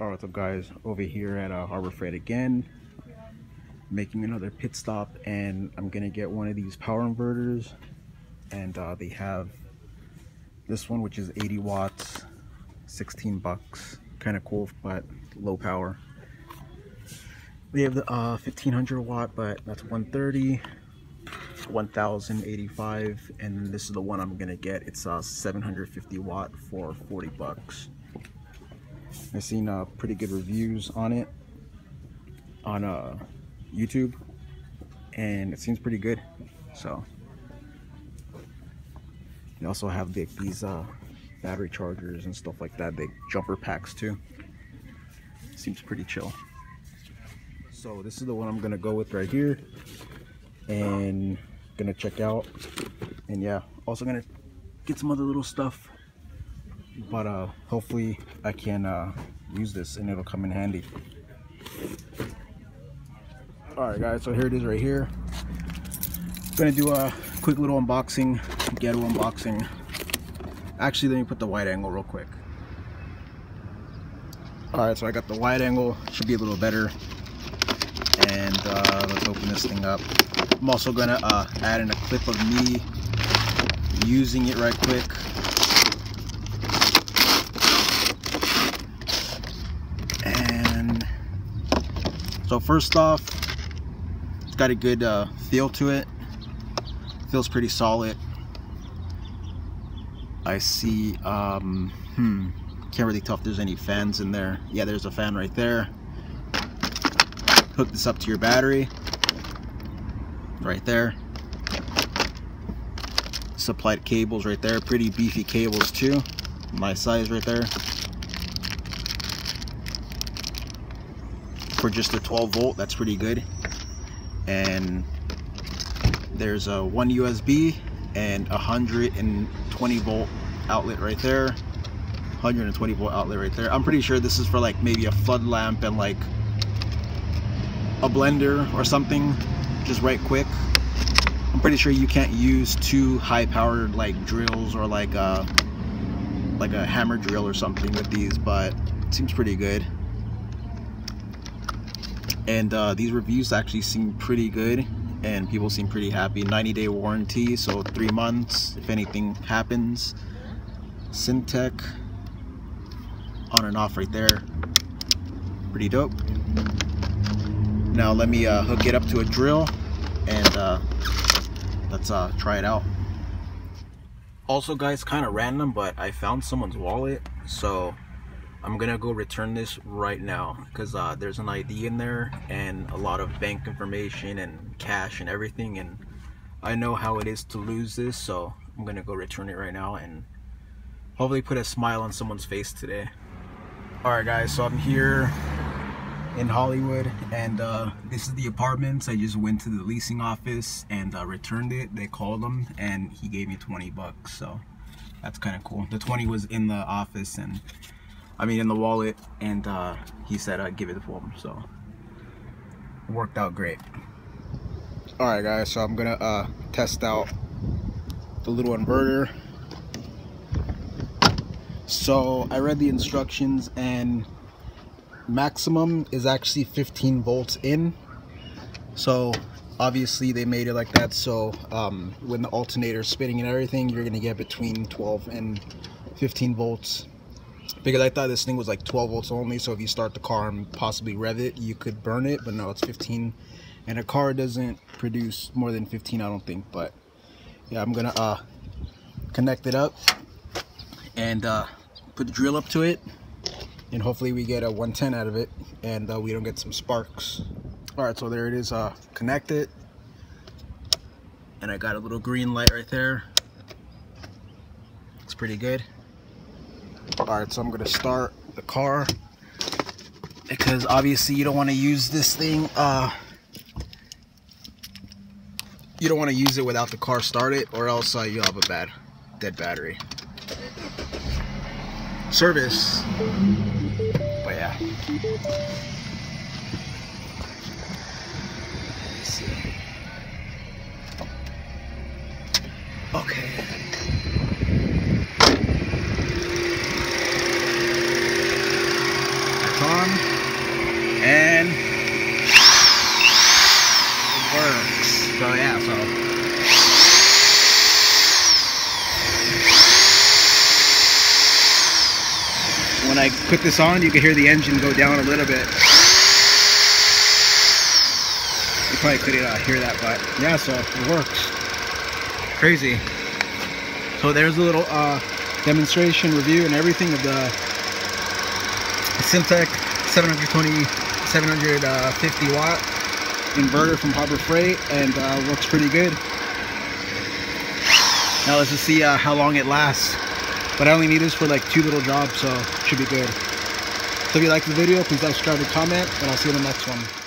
All right, what's up guys? Over here at uh, Harbor Freight again, making another pit stop and I'm gonna get one of these power inverters. And uh, they have this one which is 80 watts, 16 bucks, kind of cool but low power. They have the uh, 1500 watt but that's 130 1085 and this is the one I'm gonna get. It's uh 750 watt for 40 bucks I've seen uh, pretty good reviews on it on uh, YouTube and it seems pretty good so. They also have the, these uh, battery chargers and stuff like that big jumper packs too. Seems pretty chill. So this is the one I'm gonna go with right here and gonna check out. And yeah also gonna get some other little stuff but uh hopefully I can uh use this and it'll come in handy. All right guys so here it is right here. Gonna do a quick little unboxing ghetto unboxing. Actually let me put the wide angle real quick. All right so I got the wide angle should be a little better. And uh, let's open this thing up. I'm also gonna uh, add in a clip of me using it right quick. And so first off, it's got a good uh, feel to it. Feels pretty solid. I see, um, hmm, can't really tell if there's any fans in there. Yeah, there's a fan right there. Hook this up to your battery right there supplied cables right there pretty beefy cables too my size right there for just a 12 volt that's pretty good. And there's a one USB and a 120 volt outlet right there. 120 volt outlet right there. I'm pretty sure this is for like maybe a flood lamp and like a blender or something just right quick. I'm pretty sure you can't use two high powered like drills or like a like a hammer drill or something with these but it seems pretty good and uh, these reviews actually seem pretty good and people seem pretty happy. 90 day warranty so three months if anything happens. Cen-Tech on and off right there. Pretty dope. Now let me uh, hook it up to a drill and uh, let's uh, try it out. Also guys, kind of random, but I found someone's wallet, so I'm gonna go return this right now because uh, there's an ID in there and a lot of bank information and cash and everything and I know how it is to lose this so I'm gonna go return it right now and hopefully put a smile on someone's face today. Alright guys, so I'm here in Hollywood and uh, this is the apartments. I just went to the leasing office and uh, returned it. They called him and he gave me 20 bucks so that's kind of cool. The 20 was in the office and I mean in the wallet and uh, he said I'd give it to him so. Worked out great. Alright guys so I'm gonna uh, test out the little inverter. So I read the instructions and maximum is actually 15 volts in. So obviously they made it like that so um, when the alternator is spinning and everything you're gonna get between 12 and 15 volts because I thought this thing was like 12 volts only so if you start the car and possibly rev it you could burn it but no it's 15 and a car doesn't produce more than 15 I don't think but yeah I'm gonna uh, connect it up and uh, put the drill up to it and hopefully we get a 110 out of it and uh, we don't get some sparks. All right so there it is uh, connected and I got a little green light right there. Looks pretty good all right so I'm gonna start the car because obviously you don't want to use this thing uh, you don't want to use it without the car started or else uh, you'll have a bad dead battery. Service. But yeah. Okay on and it works. So yeah, so when I put this on, you can hear the engine go down a little bit. You probably couldn't uh, hear that, but yeah, so it works. Crazy. So there's a little uh, demonstration review and everything of the Cen-Tech 720, 750 watt inverter from Harbor Freight and uh, pretty good. Now let's just see uh, how long it lasts. But I only need this for like two little jobs, so should be good. So if you like the video, please like, subscribe, and comment, and I'll see you in the next one.